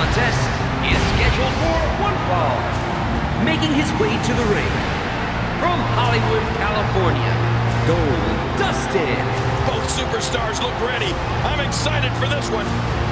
contest is scheduled for one fall. Making his way to the ring, from Hollywood, California, Gold Dustin. Both superstars look ready. I'm excited for this one.